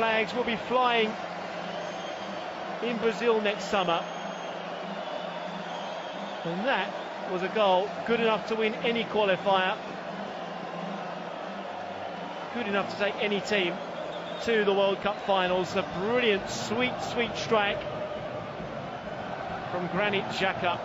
flags will be flying in Brazil next summer. And that was a goal good enough to win any qualifier. Good enough to take any team to the World Cup finals. A brilliant, sweet, sweet strike from Granit Xhaka.